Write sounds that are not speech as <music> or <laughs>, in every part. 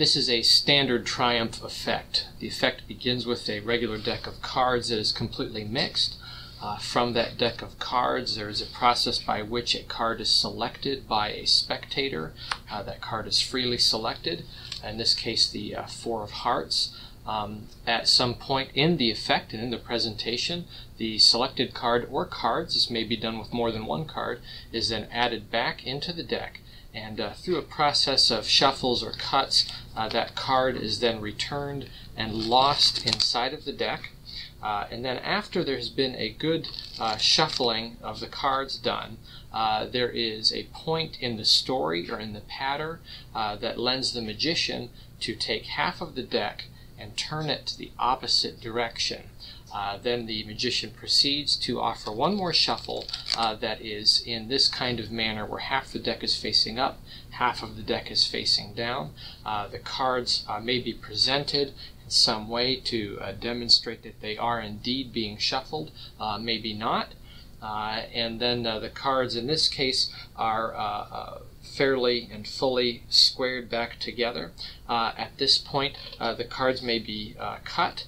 This is a standard Triumph effect. The effect begins with a regular deck of cards that is completely mixed. Uh, from that deck of cards, there is a process by which a card is selected by a spectator. Uh, that card is freely selected, in this case, the uh, Four of Hearts. Um, at some point in the effect and in the presentation, the selected card or cards, this may be done with more than one card, is then added back into the deck and uh, through a process of shuffles or cuts, uh, that card is then returned and lost inside of the deck. Uh, and then after there's been a good uh, shuffling of the cards done, uh, there is a point in the story or in the pattern uh, that lends the magician to take half of the deck and turn it to the opposite direction. Uh, then the magician proceeds to offer one more shuffle uh, that is in this kind of manner where half the deck is facing up, half of the deck is facing down. Uh, the cards uh, may be presented in some way to uh, demonstrate that they are indeed being shuffled, maybe not. and then the cards in this case are fairly and fully squared back together. at this point, the cards may be cut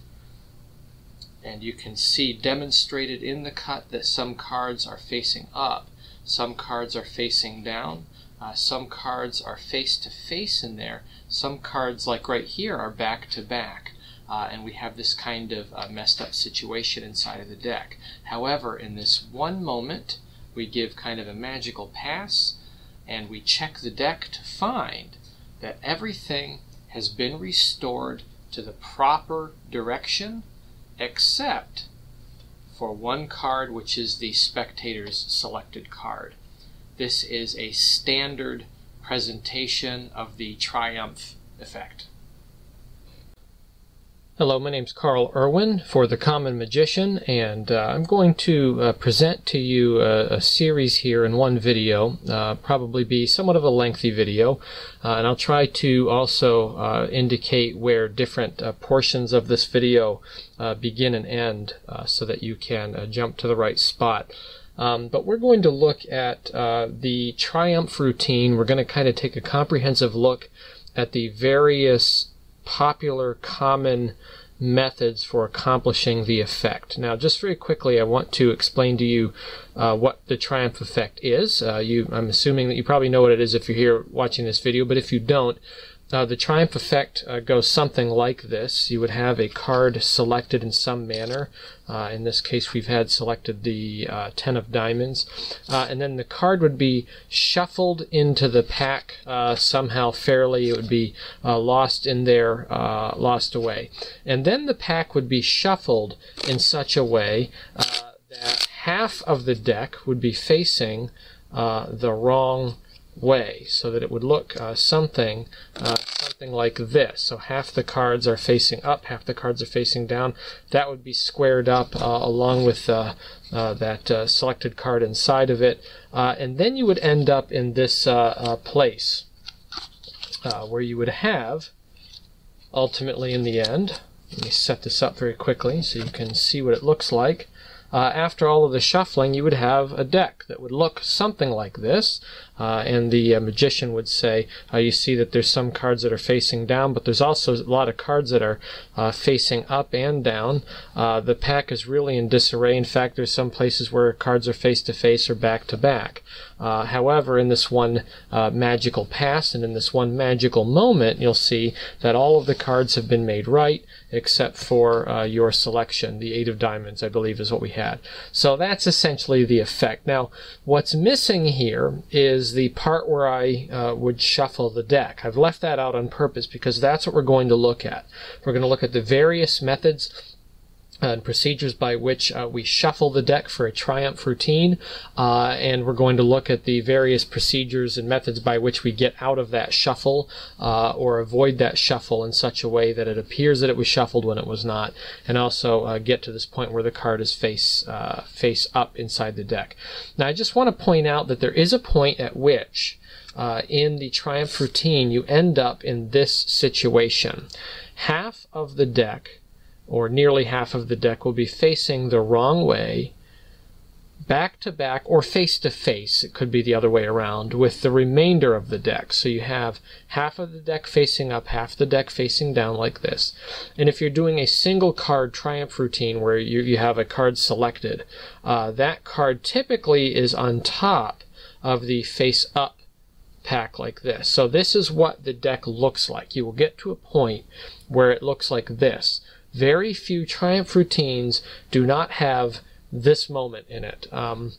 and you can see demonstrated in the cut that some cards are facing up, some cards are facing down, uh, some cards are face to face in there, some cards like right here are back to back. Uh, and we have this kind of uh, messed up situation inside of the deck. However, in this one moment, we give kind of a magical pass and we check the deck to find that everything has been restored to the proper direction except for one card, which is the spectator's selected card. This is a standard presentation of the Triumph effect. Hello, my name is Carl Irwin for The Common Magician, and uh, I'm going to uh, present to you a, a, series here in one video, uh, probably be somewhat of a lengthy video, uh, and I'll try to also uh, indicate where different uh, portions of this video begin and end so that you can jump to the right spot. Um, but we're going to look at the Triumph routine. We're going to kind of take a comprehensive look at the various popular, common methods for accomplishing the effect. Now, just very quickly, I want to explain to you uh, what the triumph effect is. Uh, you, I'm assuming that you probably know what it is if you're here watching this video, but if you don't, uh, the triumph effect uh, goes something like this. You would have a card selected in some manner. Uh, in this case, we've had selected the uh, Ten of Diamonds. Uh, and then the card would be shuffled into the pack uh, somehow fairly. It would be lost in there, lost away. And then the pack would be shuffled in such a way that half of the deck would be facing the wrong way so that it would look uh, something uh, something like this. So half the cards are facing up, half the cards are facing down. That would be squared up uh, along with uh, uh, that uh, selected card inside of it. and then you would end up in this place where you would have ultimately in the end, let me set this up very quickly so you can see what it looks like uh, after all of the shuffling, you would have a deck that would look something like this. Uh, and the uh, magician would say, uh, you see that there's some cards that are facing down, but there's also a lot of cards that are uh, facing up and down. Uh, the pack is really in disarray. In fact, there's some places where cards are face to face or back to back. however, in this one magical pass and in this one magical moment, you'll see that all of the cards have been made right except for uh, your selection. The eight of diamonds, I believe, is what we had. So that's essentially the effect. Now, what's missing here is the part where I uh, would shuffle the deck. I've left that out on purpose because that's what we're going to look at. We're going to look at the various methods and procedures by which uh, we shuffle the deck for a triumph routine uh, and we're going to look at the various procedures and methods by which we get out of that shuffle uh, or avoid that shuffle in such a way that it appears that it was shuffled when it was not and also uh, get to this point where the card is face uh, face up inside the deck. Now I just want to point out that there is a point at which uh, in the triumph routine you end up in this situation. Half of the deck or nearly half of the deck will be facing the wrong way, back to back or face to face. It could be the other way around with the remainder of the deck. So you have half of the deck facing up, half the deck facing down like this. And if you're doing a single card triumph routine where you, you have a card selected, uh, that card typically is on top of the face up pack like this. So this is what the deck looks like. You will get to a point where it looks like this. Very few triumph routines do not have this moment in it. Um,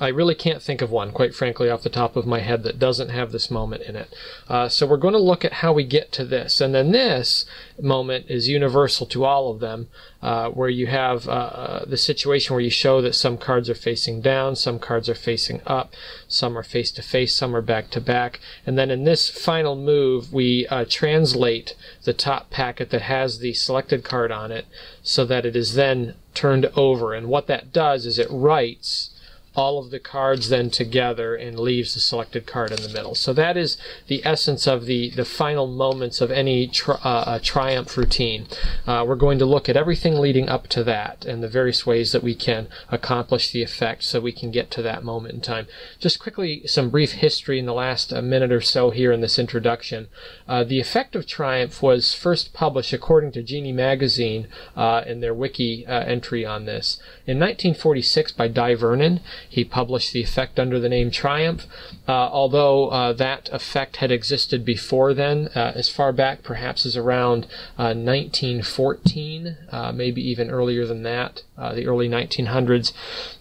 I really can't think of one, quite frankly, off the top of my head that doesn't have this moment in it. Uh, so we're going to look at how we get to this. And then this moment is universal to all of them, uh, where you have uh, uh the situation where you show that some cards are facing down, some cards are facing up, some are face to face, some are back to back. And then in this final move, we uh, translate the top packet that has the selected card on it so that it is then turned over. And what that does is it rights all of the cards then together and leaves the selected card in the middle. So that is the essence of the, the final moments of any tri uh, triumph routine. Uh, we're going to look at everything leading up to that and the various ways that we can accomplish the effect so we can get to that moment in time. Just quickly, some brief history in the last uh, minute or so here in this introduction. Uh, the effect of triumph was first published according to Genii Magazine uh, in their wiki uh, entry on this in 1946 by Dai Vernon. He published the effect under the name Triumph, uh, although uh, that effect had existed before then, uh, as far back perhaps as around 1914, uh, maybe even earlier than that, the early 1900s.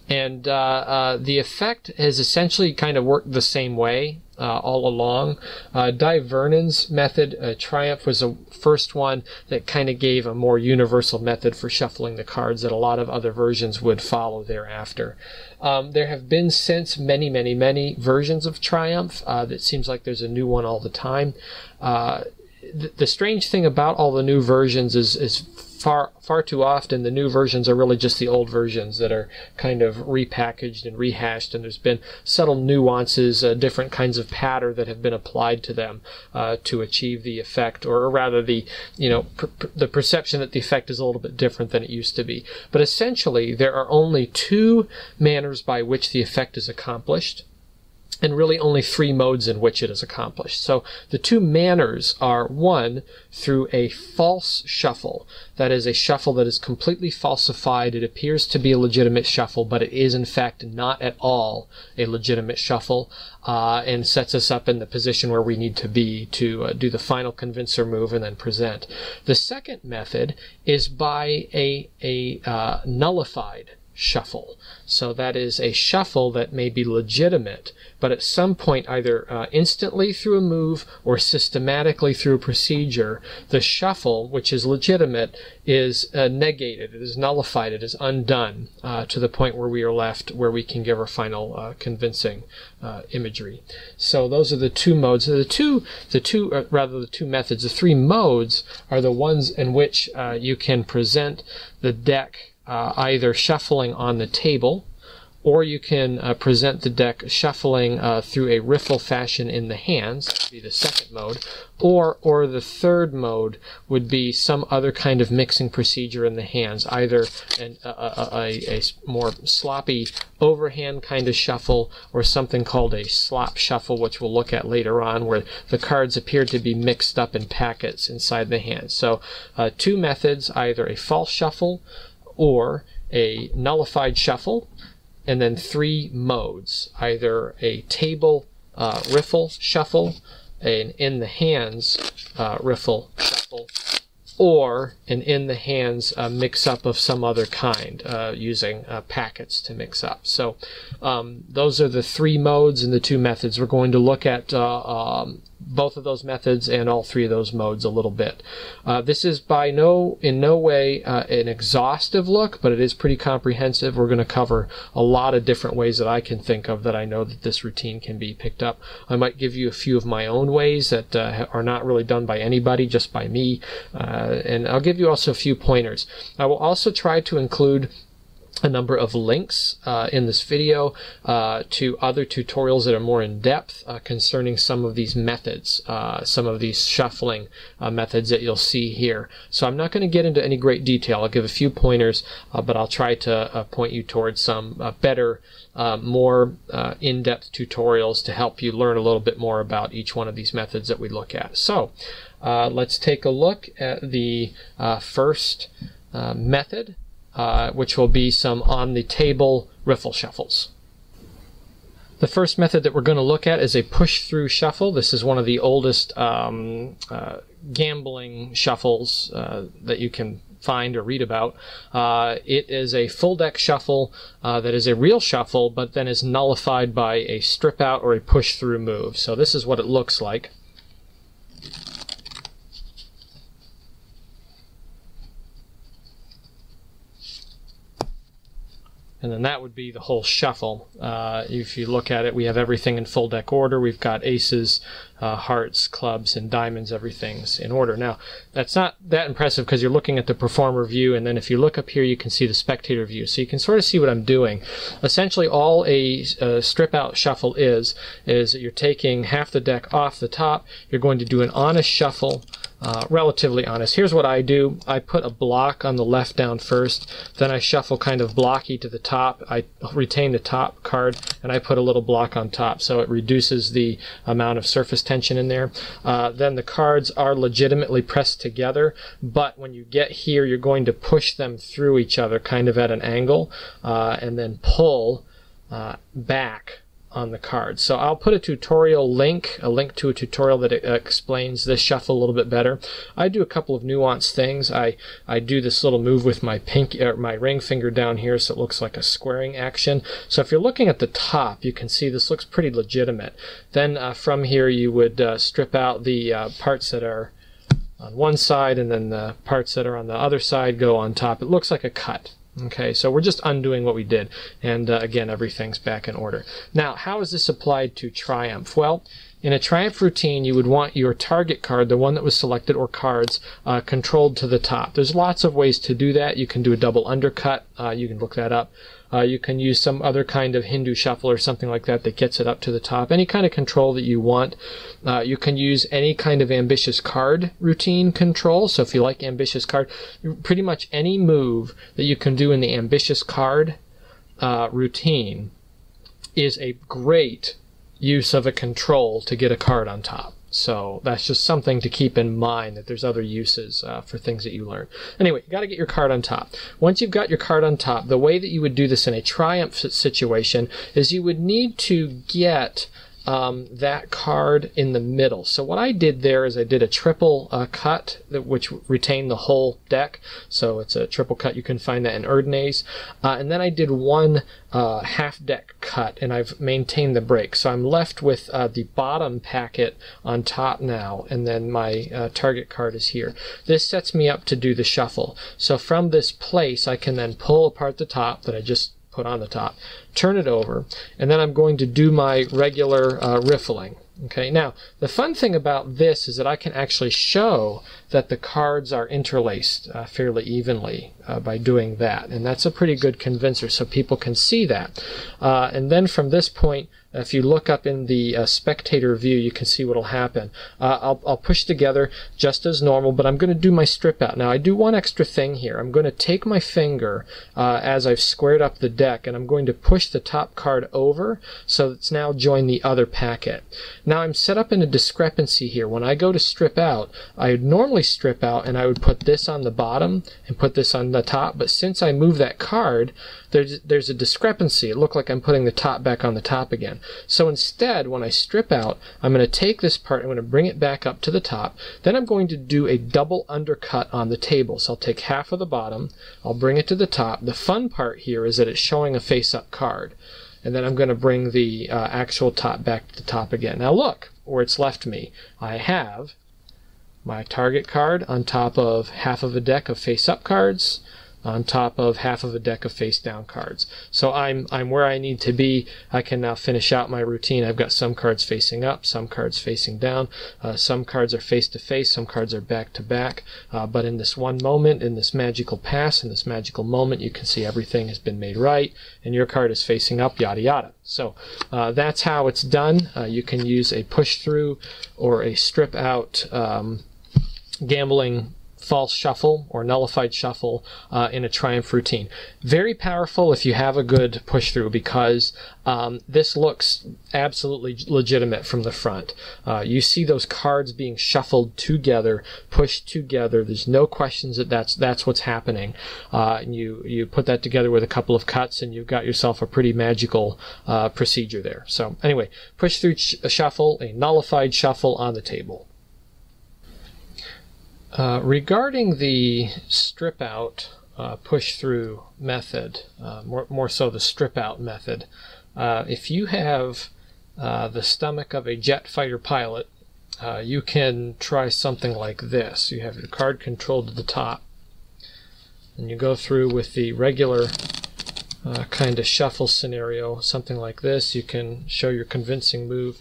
And the effect has essentially kind of worked the same way uh, all along. Uh, Dai Vernon's method, uh, Triumph, was the first one that kind of gave a more universal method for shuffling the cards that a lot of other versions would follow thereafter. Um, there have been since many, many, many versions of Triumph. Uh, that seems like there's a new one all the time. Uh, th- the strange thing about all the new versions is, is far far too often the new versions are really just the old versions that are kind of repackaged and rehashed and there's been subtle nuances uh, different kinds of patter that have been applied to them uh, to achieve the effect or rather the you know per- per- the perception that the effect is a little bit different than it used to be. But essentially there are only two manners by which the effect is accomplished and really only three modes in which it is accomplished. So the two manners are one, through a false shuffle. That is a shuffle that is completely falsified. It appears to be a legitimate shuffle, but it is in fact not at all a legitimate shuffle, uh, and sets us up in the position where we need to be to uh, do the final convincer move and then present. The second method is by a, a uh, nullified shuffle. So that is a shuffle that may be legitimate, but at some point, either uh, instantly through a move or systematically through a procedure, the shuffle, which is legitimate, is uh, negated, it is nullified, it is undone uh, to the point where we are left where we can give our final uh, convincing uh, imagery. So those are the two modes. The two, the two, uh, rather the two methods, the three modes are the ones in which you can present the deck uh, either shuffling on the table, or you can uh, present the deck shuffling uh, through a riffle fashion in the hands, would be the second mode, or or the third mode would be some other kind of mixing procedure in the hands, either an, a, a, a, a, more sloppy overhand kind of shuffle or something called a slop shuffle, which we'll look at later on, where the cards appear to be mixed up in packets inside the hand. So uh, two methods, either a false shuffle or a nullified shuffle, and then three modes either a table uh, riffle shuffle, an in the hands uh, riffle shuffle, or an in the hands uh, mix up of some other kind uh, using uh, packets to mix up. So um, those are the three modes and the two methods. We're going to look at uh, um, both of those methods and all three of those modes a little bit. Uh, this is by no in no way uh, an exhaustive look, but it is pretty comprehensive. We're going to cover a lot of different ways that I can think of that I know that this routine can be picked up. I might give you a few of my own ways that uh, are not really done by anybody, just by me, uh, and I'll give you also a few pointers. I will also try to include a number of links uh, in this video uh, to other tutorials that are more in depth uh, concerning some of these methods, uh, some of these shuffling uh, methods that you'll see here. So I'm not going to get into any great detail. I'll give a few pointers, uh, but I'll try to point you towards some better, more in-depth tutorials to help you learn a little bit more about each one of these methods that we look at. So let's take a look at the first method uh, which will be some on the table riffle shuffles. The first method that we're going to look at is a push through shuffle. This is one of the oldest um, uh, gambling shuffles uh, that you can find or read about. Uh, it is a full deck shuffle uh, that is a real shuffle, but then is nullified by a strip out or a push through move. So this is what it looks like. And then that would be the whole shuffle. Uh, if you look at it, we have everything in full deck order. We've got aces, uh, hearts, clubs, and diamonds. Everything's in order. Now, that's not that impressive because you're looking at the performer view, and then if you look up here, you can see the spectator view. So you can sort of see what I'm doing. Essentially, all a, a strip out shuffle is is that you're taking half the deck off the top. You're going to do an honest shuffle uh, relatively honest. Here's what I do. I put a block on the left down first, then I shuffle kind of blocky to the top. I retain the top card, and I put a little block on top, so it reduces the amount of surface tension in there. Uh, then the cards are legitimately pressed together, but when you get here, you're going to push them through each other kind of at an angle, uh, and then pull uh, back on the card. So I'll put a tutorial link, a link to a tutorial that explains this shuffle a little bit better. I do a couple of nuanced things. I, I do this little move with my pink, or my ring finger down here so it looks like a squaring action. So if you're looking at the top, you can see this looks pretty legitimate. Then uh, from here you would uh, strip out the uh, parts that are on one side and then the parts that are on the other side go on top. It looks like a cut. Okay, so we're just undoing what we did. And uh, again, everything's back in order. Now, how is this applied to Triumph? Well, in a Triumph routine, you would want your target card, the one that was selected, or cards, uh, controlled to the top. There's lots of ways to do that. You can do a double undercut. Uh, you can look that up. Uh, you can use some other kind of Hindu shuffle or something like that that gets it up to the top. Any kind of control that you want. Uh, you can use any kind of ambitious card routine control. So if you like ambitious card, pretty much any move that you can do in the ambitious card uh, routine is a great use of a control to get a card on top. So that's just something to keep in mind that there's other uses uh, for things that you learn. Anyway, you got to get your card on top. Once you've got your card on top, the way that you would do this in a triumph situation is you would need to get um, that card in the middle. So what I did there is I did a triple uh, cut, which retained the whole deck. So it's a triple cut. You can find that in Erdnase. Uh, and then I did one uh, half deck cut, and I've maintained the break. So I'm left with uh, the bottom packet on top now, and then my uh, target card is here. This sets me up to do the shuffle. So from this place, I can then pull apart the top that I just put on the top, turn it over, and then I'm going to do my regular uh, riffling. Okay, now the fun thing about this is that I can actually show that the cards are interlaced uh, fairly evenly uh, by doing that, and that's a pretty good convincer so people can see that. Uh, and then from this point, if you look up in the uh, spectator view, you can see what will happen. Uh, I'll, I'll push together just as normal, but I'm going to do my strip out. Now, I do one extra thing here. I'm going to take my finger uh, as I've squared up the deck, and I'm going to push the top card over so it's now joined the other packet. Now, I'm set up in a discrepancy here. When I go to strip out, I would normally strip out, and I would put this on the bottom and put this on the top, but since I move that card, there's, there's a discrepancy. It looked like I'm putting the top back on the top again. So instead, when I strip out, I'm going to take this part, I'm going to bring it back up to the top. Then I'm going to do a double undercut on the table. So I'll take half of the bottom, I'll bring it to the top. The fun part here is that it's showing a face-up card. And then I'm going to bring the uh, actual top back to the top again. Now look where it's left me. I have my target card on top of half of a deck of face-up cards, on top of half of a deck of face down cards. So I'm I'm where I need to be. I can now finish out my routine. I've got some cards facing up, some cards facing down, uh, some cards are face to face, some cards are back to back. Uh, but in this one moment, in this magical pass, in this magical moment, you can see everything has been made right, and your card is facing up, yada yada. So uh, that's how it's done. Uh, you can use a push through or a strip out um, gambling false shuffle or nullified shuffle uh, in a triumph routine. Very powerful if you have a good push through because um, this looks absolutely legitimate from the front. Uh, you see those cards being shuffled together, pushed together. There's no questions that that's that's what's happening. Uh, and you you put that together with a couple of cuts, and you've got yourself a pretty magical uh, procedure there. So anyway, push through sh- shuffle, a nullified shuffle on the table. Uh, regarding the strip out uh, push through method, uh, more, more so the strip out method, uh, if you have uh, the stomach of a jet fighter pilot, you can try something like this. You have your card controlled to the top, and you go through with the regular kind of shuffle scenario, something like this. You can show your convincing move.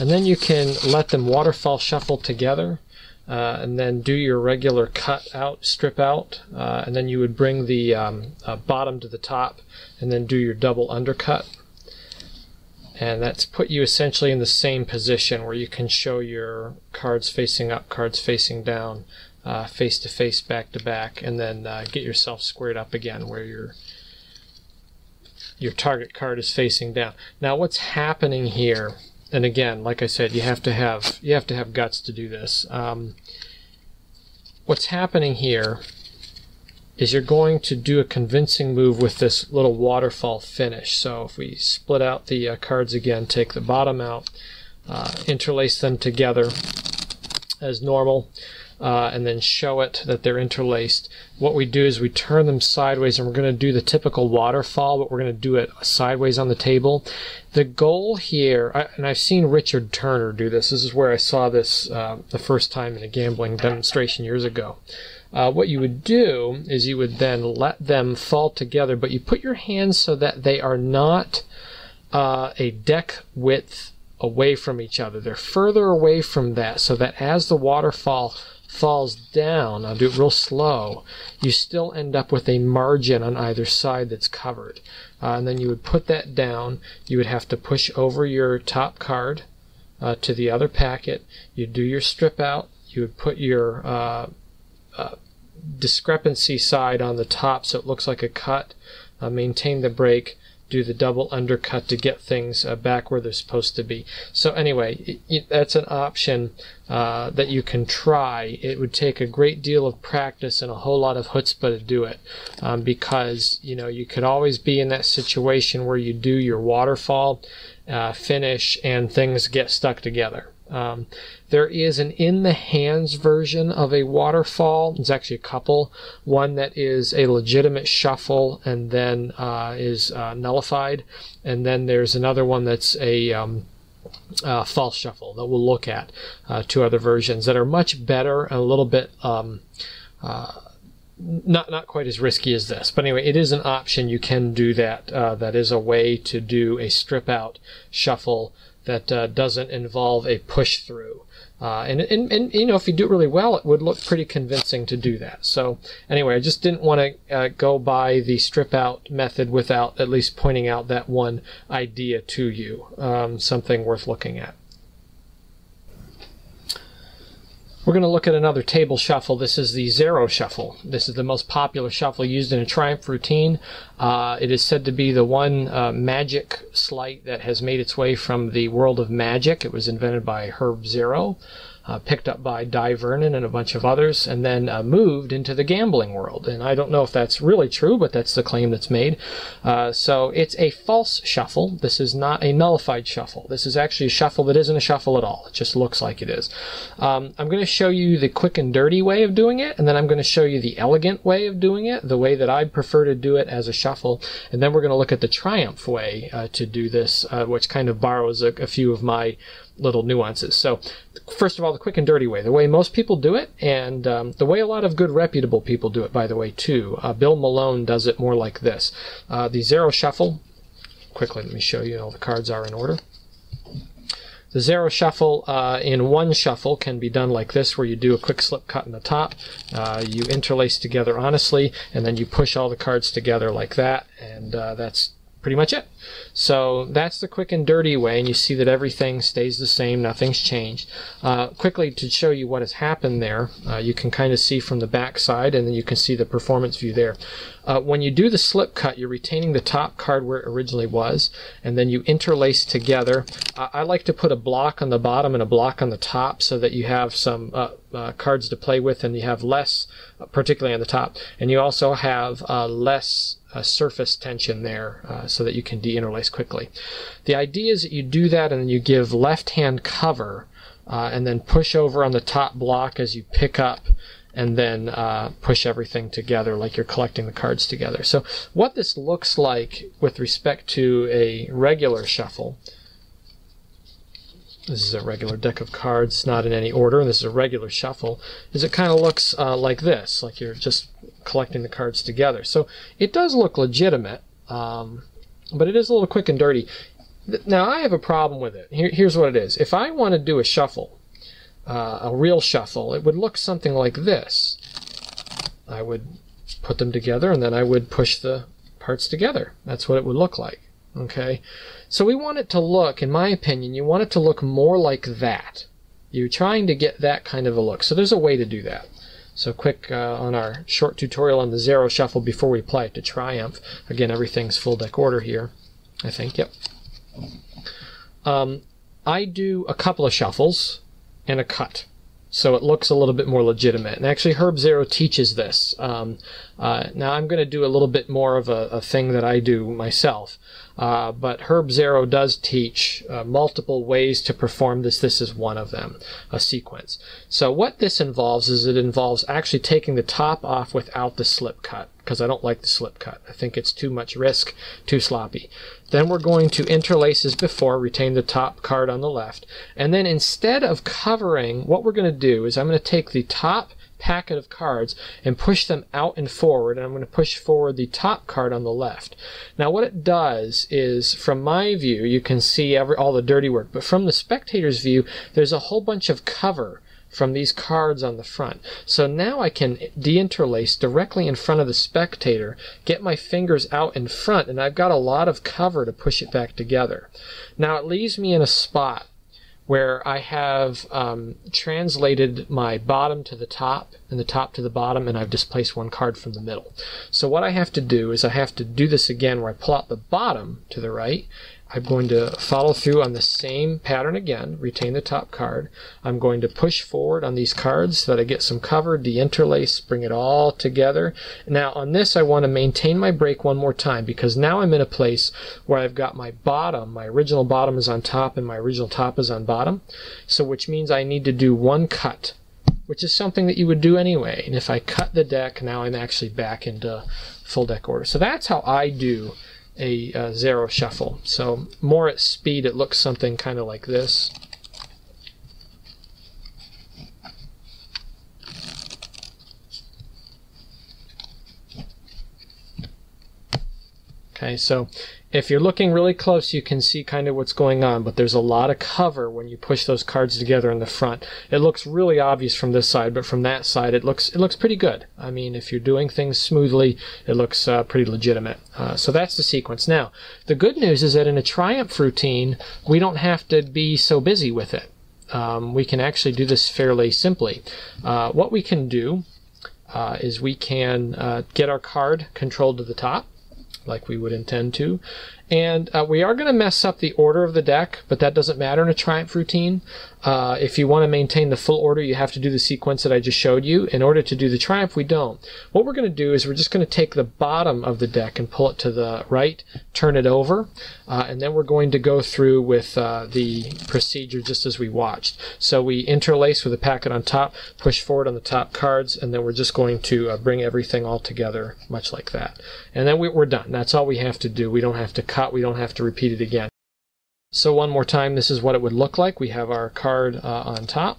And then you can let them waterfall shuffle together uh, and then do your regular cut out, strip out, uh, and then you would bring the um, uh, bottom to the top and then do your double undercut. And that's put you essentially in the same position where you can show your cards facing up, cards facing down, uh, face to face, back to back, and then uh, get yourself squared up again where your your target card is facing down. Now what's happening here and again, like I said, you have to have you have to have guts to do this. Um, what's happening here is you're going to do a convincing move with this little waterfall finish. So if we split out the uh, cards again, take the bottom out, uh, interlace them together as normal, uh, and then show it that they're interlaced. What we do is we turn them sideways and we're going to do the typical waterfall, but we're going to do it sideways on the table. The goal here, and I've seen Richard Turner do this, this is where I saw this uh, the first time in a gambling demonstration years ago. Uh, what you would do is you would then let them fall together, but you put your hands so that they are not uh, a deck width away from each other. They're further away from that so that as the waterfall falls down, I'll do it real slow, you still end up with a margin on either side that's covered. Uh, and then you would put that down. You would have to push over your top card uh, to the other packet. You'd do your strip out. You would put your uh, uh discrepancy side on the top so it looks like a cut. Uh, maintain the break do the double undercut to get things uh, back where they're supposed to be. So anyway, it, it, that's an option uh, that you can try. It would take a great deal of practice and a whole lot of chutzpah to do it, um, because you know you could always be in that situation where you do your waterfall uh, finish and things get stuck together. Um, there is an in the hands version of a waterfall. There's actually a couple. One that is a legitimate shuffle and then uh, is uh, nullified, and then there's another one that's a um, uh, false shuffle that we'll look at. Uh, two other versions that are much better and a little bit. Um, uh, not not quite as risky as this, but anyway, it is an option. You can do that. Uh, that is a way to do a strip out shuffle that uh, doesn't involve a push through. Uh, and, and, and, you know, if you do it really well, it would look pretty convincing to do that. So, anyway, I just didn't want to uh, go by the strip out method without at least pointing out that one idea to you. Um, something worth looking at. We're going to look at another table shuffle. This is the Zarrow Shuffle. This is the most popular shuffle used in a Triumph routine. Uh, it is said to be the one uh, magic sleight that has made its way from the world of magic. It was invented by Herb Zarrow uh, picked up by Dai Vernon and a bunch of others, and then uh, moved into the gambling world. And I don't know if that's really true, but that's the claim that's made. Uh, so it's a false shuffle. This is not a nullified shuffle. This is actually a shuffle that isn't a shuffle at all. It just looks like it is. Um, I'm going to show you the quick and dirty way of doing it, and then I'm going to show you the elegant way of doing it, the way that I prefer to do it as a shuffle, and then we're going to look at the triumph way uh, to do this, uh, which kind of borrows a, a few of my little nuances. So, first of all, the quick and dirty way, the way most people do it, and um, the way a lot of good reputable people do it, by the way, too. Uh, Bill Malone does it more like this. Uh, the Zarrow shuffle, quickly let me show you all the cards are in order. The Zarrow shuffle uh, in one shuffle can be done like this, where you do a quick slip cut in the top, uh, you interlace together honestly, and then you push all the cards together like that, and uh, that's pretty much it. So that's the quick and dirty way, and you see that everything stays the same, nothing's changed. Uh, quickly to show you what has happened there, uh, you can kind of see from the back side, and then you can see the performance view there. Uh, when you do the slip cut, you're retaining the top card where it originally was, and then you interlace together. I like to put a block on the bottom and a block on the top so that you have some uh, uh, cards to play with, and you have less, uh, particularly on the top, and you also have less surface tension there uh, so that you can deinterlace quickly. The idea is that you do that and you give left hand cover uh, and then push over on the top block as you pick up and then uh, push everything together like you're collecting the cards together. So what this looks like with respect to a regular shuffle this is a regular deck of cards, not in any order, and this is a regular shuffle, is it kind of looks uh, like this, like you're just collecting the cards together. So it does look legitimate, um, but it is a little quick and dirty. Now, I have a problem with it. Here, here's what it is. If I want to do a shuffle, uh, a real shuffle, it would look something like this. I would put them together, and then I would push the parts together. That's what it would look like. Okay? So we want it to look, in my opinion, you want it to look more like that. You're trying to get that kind of a look. So there's a way to do that. So quick uh, on our short tutorial on the Zarrow shuffle before we apply it to Triumph. Again, everything's full deck order here, I think. Yep. Um, I do a couple of shuffles and a cut so it looks a little bit more legitimate. And actually, Herb Zarrow teaches this. Um, uh, now, I'm going to do a little bit more of a, a thing that I do myself. Uh, but Herb Zarrow does teach uh, multiple ways to perform this. This is one of them, a sequence. So what this involves is it involves actually taking the top off without the slip cut because I don't like the slip cut. I think it's too much risk, too sloppy. Then we're going to interlace as before, retain the top card on the left. And then instead of covering, what we're going to do is I'm going to take the top packet of cards and push them out and forward, and I'm going to push forward the top card on the left. Now, what it does is, from my view, you can see every, all the dirty work, but from the spectator's view, there's a whole bunch of cover from these cards on the front. So now I can deinterlace directly in front of the spectator, get my fingers out in front, and I've got a lot of cover to push it back together. Now it leaves me in a spot where I have um, translated my bottom to the top and the top to the bottom, and I've displaced one card from the middle. So what I have to do is I have to do this again where I pull out the bottom to the right, I'm going to follow through on the same pattern again, retain the top card. I'm going to push forward on these cards so that I get some cover, deinterlace, bring it all together. Now on this I want to maintain my break one more time because now I'm in a place where I've got my bottom, my original bottom is on top and my original top is on bottom. So which means I need to do one cut which is something that you would do anyway. And if I cut the deck, now I'm actually back into full deck order. So that's how I do a uh, Zarrow shuffle. So more at speed, it looks something kind of like this. Okay, so if you're looking really close, you can see kind of what's going on, but there's a lot of cover when you push those cards together in the front. It looks really obvious from this side, but from that side, it looks it looks pretty good. I mean, if you're doing things smoothly, it looks uh, pretty legitimate. Uh, so that's the sequence. Now, the good news is that in a Triumph routine, we don't have to be so busy with it. Um, we can actually do this fairly simply. Uh, what we can do uh, is we can uh, get our card controlled to the top like we would intend to. And uh, we are going to mess up the order of the deck, but that doesn't matter in a Triumph routine. Uh, if you want to maintain the full order, you have to do the sequence that I just showed you. In order to do the Triumph, we don't. What we're going to do is we're just going to take the bottom of the deck and pull it to the right, turn it over, uh, and then we're going to go through with uh, the procedure just as we watched. So we interlace with a packet on top, push forward on the top cards, and then we're just going to uh, bring everything all together much like that. And then we, we're done. That's all we have to do. We don't have to cut. We don't have to repeat it again. So one more time, this is what it would look like. We have our card uh, on top.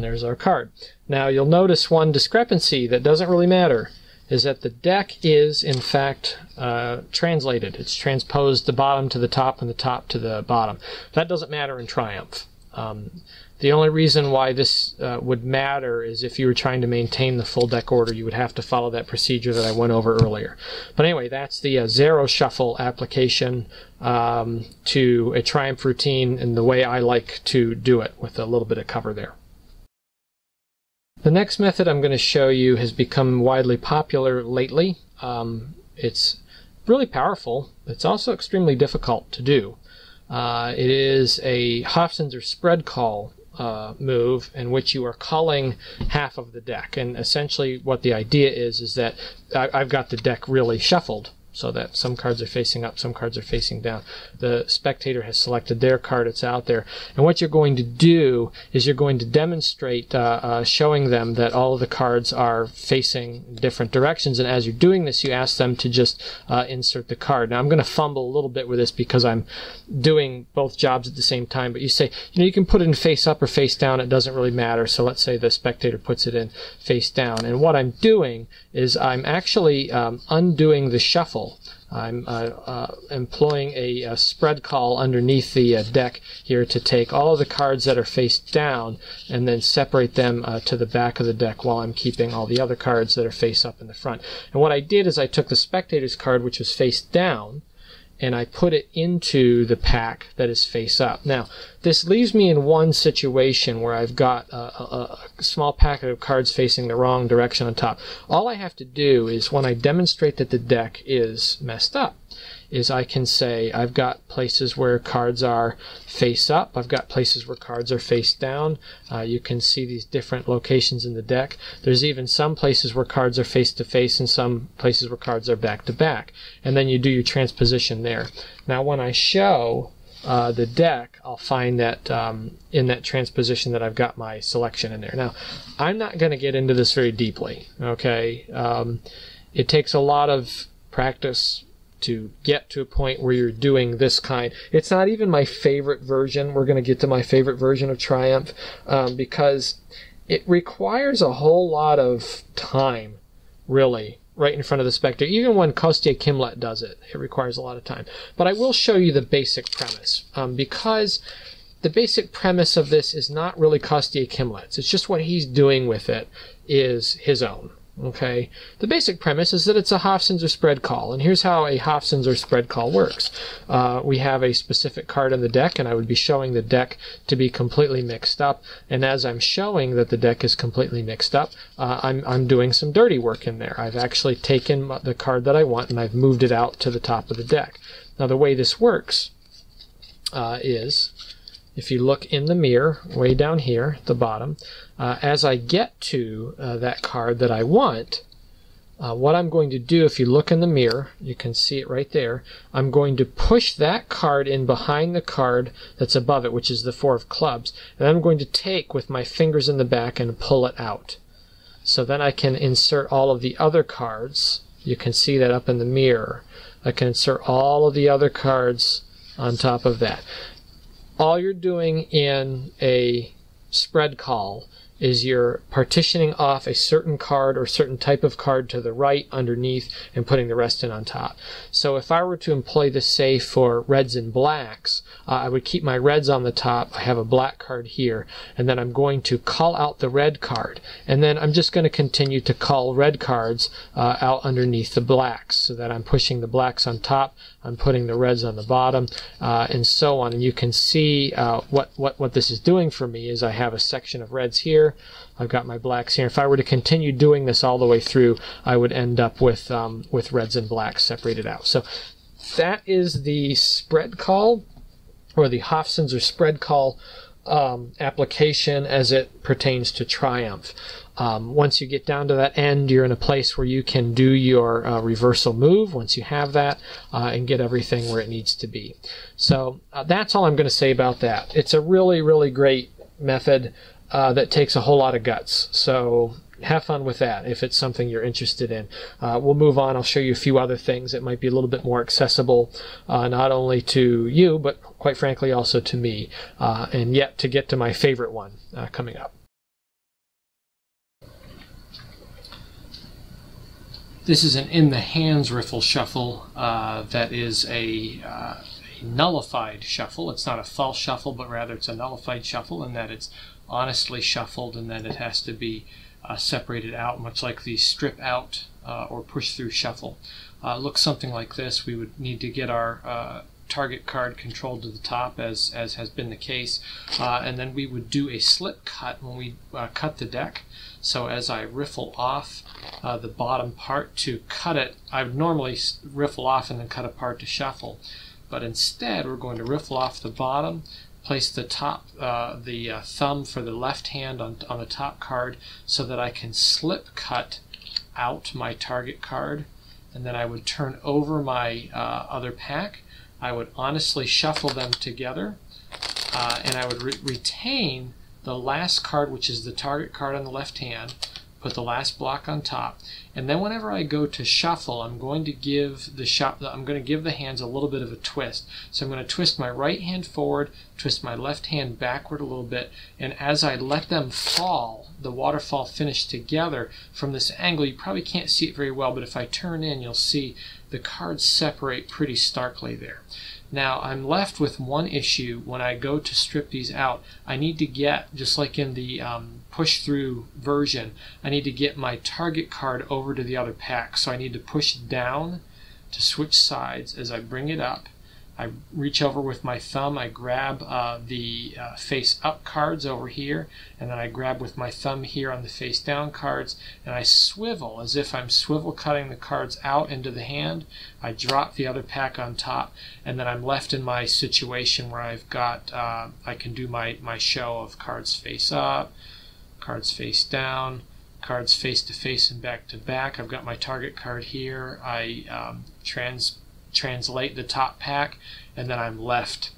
There's our card. Now you'll notice one discrepancy that doesn't really matter is that the deck is in fact uh, translated. It's transposed the bottom to the top and the top to the bottom. That doesn't matter in Triumph. Um, the only reason why this uh, would matter is if you were trying to maintain the full deck order, you would have to follow that procedure that I went over earlier. But anyway, that's the uh, Zarrow Shuffle application um, to a Triumph routine and the way I like to do it with a little bit of cover there. The next method I'm going to show you has become widely popular lately. Um, it's really powerful. It's also extremely difficult to do. Uh, it is a Hofzinser spread cull uh, move in which you are culling half of the deck. And essentially, what the idea is is that I, I've got the deck really shuffled so that some cards are facing up, some cards are facing down. The spectator has selected their card, it's out there. And what you're going to do is you're going to demonstrate uh, uh, showing them that all of the cards are facing different directions. And as you're doing this, you ask them to just uh, insert the card. Now, I'm going to fumble a little bit with this because I'm doing both jobs at the same time, but you say, you know, you can put it in face up or face down, it doesn't really matter. So let's say the spectator puts it in face down. And what I'm doing is I'm actually um, undoing the shuffle I'm uh, uh, employing a, a, spread cull underneath the uh, deck here to take all of the cards that are face down and then separate them to the back of the deck while I'm keeping all the other cards that are face up in the front. And what I did is I took the spectator's card, which was face down, and I put it into the pack that is face up. Now, this leaves me in one situation where I've got a, a, a, small packet of cards facing the wrong direction on top. All I have to do is when I demonstrate that the deck is messed up, is I can say I've got places where cards are face up, I've got places where cards are face down. Uh, you can see these different locations in the deck. There's even some places where cards are face to face and some places where cards are back to back. And then you do your transposition there. Now when I show uh, the deck, I'll find that um, in that transposition that I've got my selection in there. Now, I'm not going to get into this very deeply, okay? Um, it takes a lot of practice to get to a point where you're doing this kind. It's not even my favorite version. We're going to get to my favorite version of Triumph um, because it requires a whole lot of time, really, right in front of the spectator. Even when Kostya Kimlat does it, it requires a lot of time. But I will show you the basic premise um, because the basic premise of this is not really Kostya Kimlat's. It's just what he's doing with it is his own. Okay, the basic premise is that it's a Hofzinser spread cull, and here's how a Hofzinser spread cull works. Uh, we have a specific card in the deck, and I would be showing the deck to be completely mixed up, and as I'm showing that the deck is completely mixed up, uh, I'm, I'm doing some dirty work in there. I've actually taken the card that I want and I've moved it out to the top of the deck. Now the way this works uh, is if you look in the mirror way down here at the bottom, uh, as I get to uh, that card that I want, uh, what I'm going to do, if you look in the mirror, you can see it right there, I'm going to push that card in behind the card that's above it, which is the four of clubs, and I'm going to take with my fingers in the back and pull it out. So then I can insert all of the other cards. You can see that up in the mirror. I can insert all of the other cards on top of that all you're doing in a spread cull is you're partitioning off a certain card or certain type of card to the right underneath and putting the rest in on top. So if I were to employ this say for reds and blacks, uh, I would keep my reds on the top. I have a black card here and then I'm going to cull out the red card and then I'm just going to continue to cull red cards uh, out underneath the blacks so that I'm pushing the blacks on top I'm putting the reds on the bottom, uh, and so on. And you can see uh, what, what, what this is doing for me is I have a section of reds here, I've got my blacks here. If I were to continue doing this all the way through, I would end up with, um, with reds and blacks separated out. So that is the spread cull, or the Hofzinser spread cull um, application as it pertains to Triumph. Um, once you get down to that end, you're in a place where you can do your uh, reversal move once you have that uh, and get everything where it needs to be. So uh, that's all I'm going to say about that. It's a really, really great method uh, that takes a whole lot of guts. So have fun with that if it's something you're interested in. Uh, we'll move on. I'll show you a few other things that might be a little bit more accessible, uh, not only to you, but quite frankly also to me, uh, and yet to get to my favorite one uh, coming up. This is an in the hands riffle shuffle uh, that is a, uh, a nullified shuffle. It's not a false shuffle, but rather it's a nullified shuffle in that it's honestly shuffled and then it has to be uh, separated out, much like the strip out uh, or push through shuffle. Uh, looks something like this. We would need to get our uh, target card controlled to the top, as as has been the case, uh, and then we would do a slip cut when we uh, cut the deck. So as I riffle off the bottom part to cut it, I would normally riffle off and then cut a part to shuffle. But instead, we're going to riffle off the bottom, place the top, uh, the uh, thumb for the left hand on, on the top card so that I can slip cut out my target card. And then I would turn over my uh, other pack. I would honestly shuffle them together. Uh, and I would re retain the last card, which is the target card on the left hand, put the last block on top. And then whenever I go to shuffle, I'm going to give the shop I'm going to give the hands a little bit of a twist. So I'm going to twist my right hand forward, twist my left hand backward a little bit, and as I let them fall, the waterfall finish together from this angle, you probably can't see it very well, but if I turn in, you'll see the cards separate pretty starkly there. Now I'm left with one issue when I go to strip these out. I need to get, just like in the um, push through version, I need to get my target card over to the other pack. So I need to push down to switch sides as I bring it up I reach over with my thumb, I grab uh, the uh, face up cards over here, and then I grab with my thumb here on the face down cards, and I swivel as if I'm swivel cutting the cards out into the hand. I drop the other pack on top, and then I'm left in my situation where I've got, uh, I can do my, my show of cards face up, cards face down, cards face to face and back to back. I've got my target card here. I um, trans translate the top pack, and then I'm left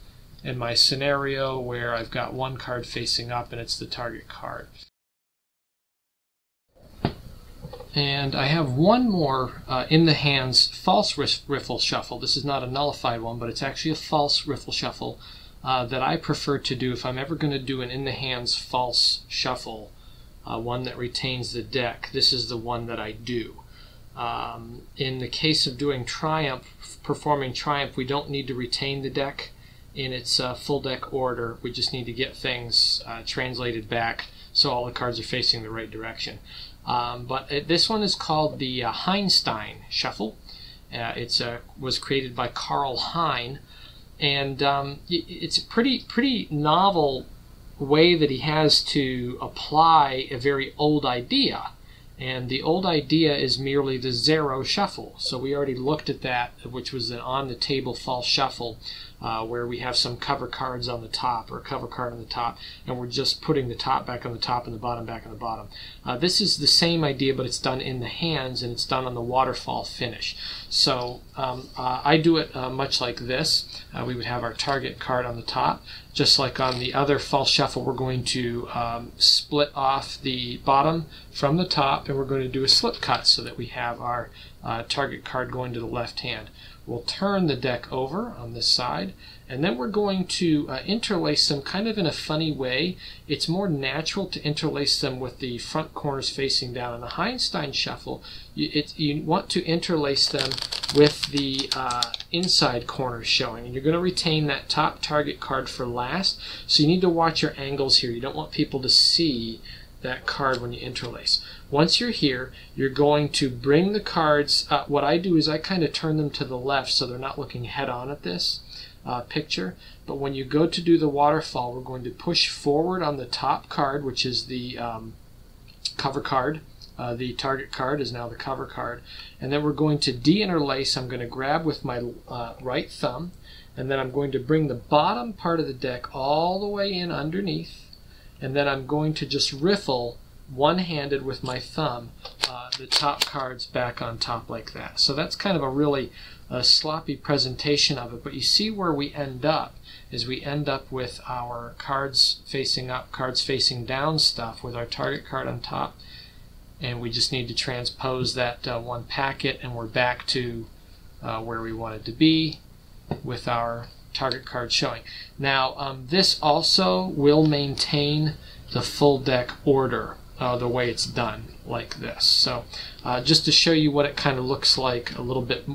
in my scenario where I've got one card facing up and it's the target card. And I have one more uh, in the hands false riffle shuffle. This is not a nullified one, but it's actually a false riffle shuffle uh, that I prefer to do if I'm ever going to do an in the hands false shuffle, uh, one that retains the deck. This is the one that I do. Um, in the case of doing Triumph, performing Triumph, we don't need to retain the deck in its uh, full deck order. We just need to get things uh, translated back so all the cards are facing the right direction. Um, but it, this one is called the uh, Heinstein Shuffle. Uh, it uh, was created by Karl Hein, and um, it's a pretty pretty novel way that he has to apply a very old idea and the old idea is merely the Zarrow shuffle. So we already looked at that, which was an on the table false shuffle, uh, where we have some cover cards on the top or a cover card on the top, and we're just putting the top back on the top and the bottom back on the bottom. Uh, this is the same idea, but it's done in the hands and it's done on the waterfall finish. So um, uh, I do it uh, much like this. Uh, we would have our target card on the top. Just like on the other false shuffle, we're going to um, split off the bottom from the top and we're going to do a slip cut so that we have our uh, target card going to the left hand. We'll turn the deck over on this side, and then we're going to uh, interlace them kind of in a funny way. It's more natural to interlace them with the front corners facing down. In the Heinstein shuffle, you, it, you want to interlace them with the uh, inside corners showing. And you're going to retain that top target card for last, so you need to watch your angles here. You don't want people to see that card when you interlace. Once you're here, you're going to bring the cards. Uh, what I do is I kind of turn them to the left so they're not looking head on at this uh, picture. But when you go to do the waterfall, we're going to push forward on the top card, which is the um, cover card. Uh, the target card is now the cover card. And then we're going to deinterlace. I'm going to grab with my uh, right thumb and then I'm going to bring the bottom part of the deck all the way in underneath, and then I'm going to just riffle one-handed with my thumb uh, the top cards back on top like that. So that's kind of a really uh, sloppy presentation of it, but you see where we end up is we end up with our cards facing up, cards facing down stuff with our target card on top, and we just need to transpose that uh, one packet and we're back to uh, where we wanted to be with our target card showing. Now um, this also will maintain the full deck order uh, the way it's done like this. So uh, just to show you what it kind of looks like a little bit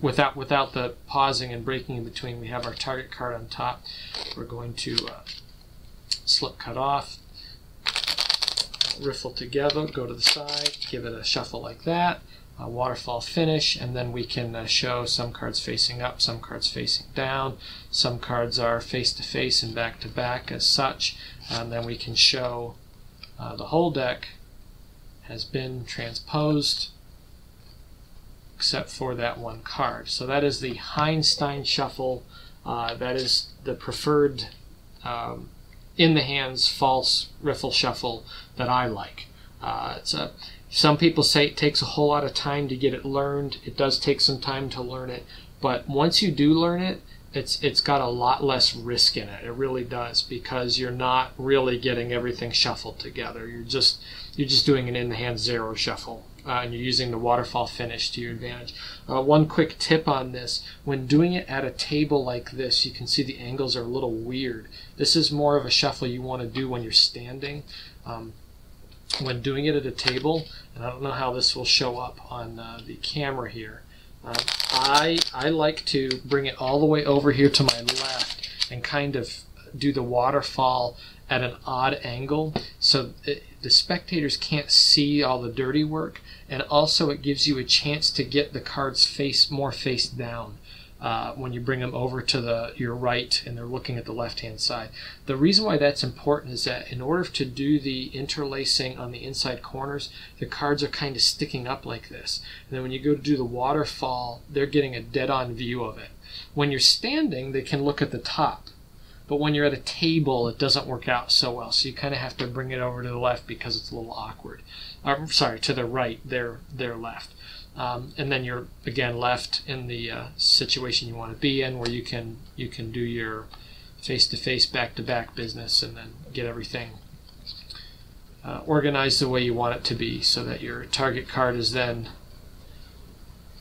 without without the pausing and breaking in between, we have our target card on top. We're going to uh, slip cut off, riffle together, go to the side, give it a shuffle like that, a waterfall finish, and then we can uh, show some cards facing up, some cards facing down, some cards are face to face and back to back as such, and then we can show uh, the whole deck has been transposed except for that one card. So that is the Heinstein Shuffle. Uh, that is the preferred um, in the hands false riffle shuffle that I like. Uh, it's a, some people say it takes a whole lot of time to get it learned. It does take some time to learn it, but once you do learn it, it's it's got a lot less risk in it. It really does because you're not really getting everything shuffled together. You're just you're just doing an in the hand Zarrow shuffle. Uh, and you're using the waterfall finish to your advantage. Uh, one quick tip on this when doing it at a table like this, you can see the angles are a little weird. This is more of a shuffle you want to do when you're standing. Um, when doing it at a table, and I don't know how this will show up on uh, the camera here, uh, I, I like to bring it all the way over here to my left and kind of do the waterfall at an odd angle so it, the spectators can't see all the dirty work and also it gives you a chance to get the cards face more face down uh, when you bring them over to the your right and they're looking at the left hand side. The reason why that's important is that in order to do the interlacing on the inside corners, the cards are kind of sticking up like this. And then when you go to do the waterfall, they're getting a dead on view of it. When you're standing, they can look at the top. But when you're at a table, it doesn't work out so well. So you kind of have to bring it over to the left because it's a little awkward. Or, sorry, to the right, their their left. Um, and then you're again left in the uh, situation you want to be in, where you can you can do your face-to-face, back-to-back business, and then get everything uh, organized the way you want it to be, so that your target card is then